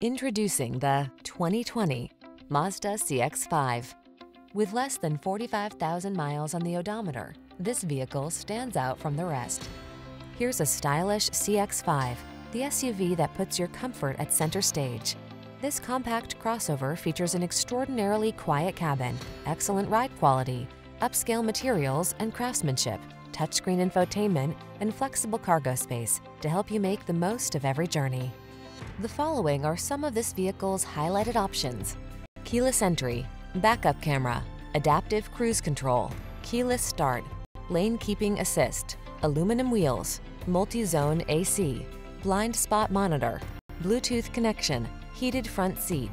Introducing the 2020 Mazda CX-5. With less than 45,000 miles on the odometer, this vehicle stands out from the rest. Here's a stylish CX-5, the SUV that puts your comfort at center stage. This compact crossover features an extraordinarily quiet cabin, excellent ride quality, upscale materials and craftsmanship, touchscreen infotainment, and flexible cargo space to help you make the most of every journey. The following are some of this vehicle's highlighted options. Keyless entry, backup camera, adaptive cruise control, keyless start, lane keeping assist, aluminum wheels, multi-zone AC, blind spot monitor, Bluetooth connection, heated front seat.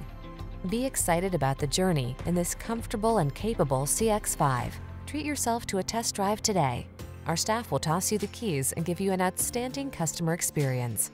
Be excited about the journey in this comfortable and capable CX-5. Treat yourself to a test drive today. Our staff will toss you the keys and give you an outstanding customer experience.